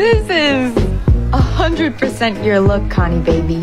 This is hundred percent your look, Connie baby.